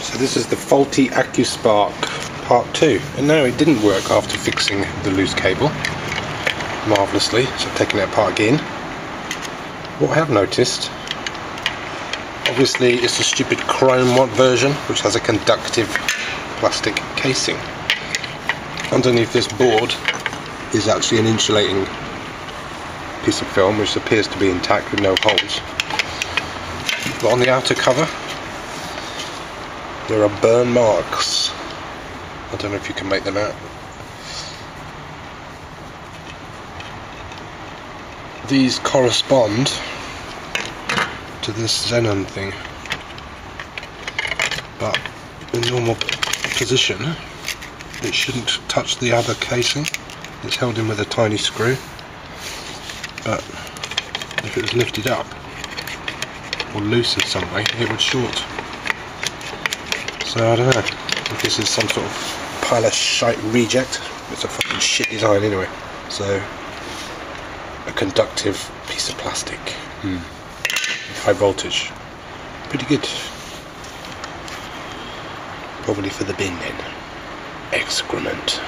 So this is the faulty AccuSpark part 2 and no it didn't work after fixing the loose cable marvellously so I've taken it apart again. What I have noticed obviously it's a stupid chrome version which has a conductive plastic casing. Underneath this board is actually an insulating piece of film which appears to be intact with no holes. But on the outer cover there are burn marks. I don't know if you can make them out. These correspond to this xenon thing. But in normal position it shouldn't touch the other casing. It's held in with a tiny screw. But if it was lifted up or loose in some way it would short. So I don't know if this is some sort of pile of shite reject. It's a fucking shit design anyway. So a conductive piece of plastic. Hmm. High voltage. Pretty good. Probably for the bin then. Excrement.